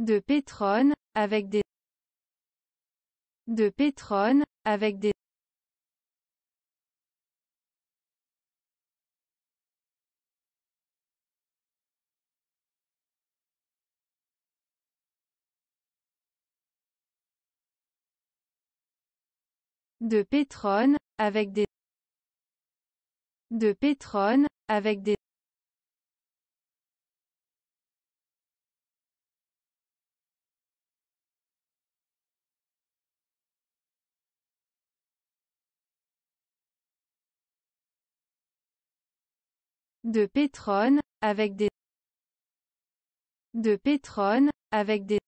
De pétrone, avec des de pétrone, avec des de pétrone, avec des de pétrone, avec des de pétrone, avec des de pétrone, avec des